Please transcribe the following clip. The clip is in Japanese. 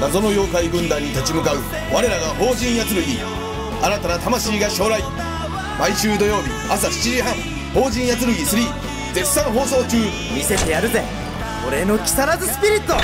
謎の妖怪軍団に立ち向かう我らが法人やつるぎ。新たな魂が将来。毎週土曜日朝7時半法人やつるぎ3絶賛放送中。見せてやるぜ。俺の木更津スピリット。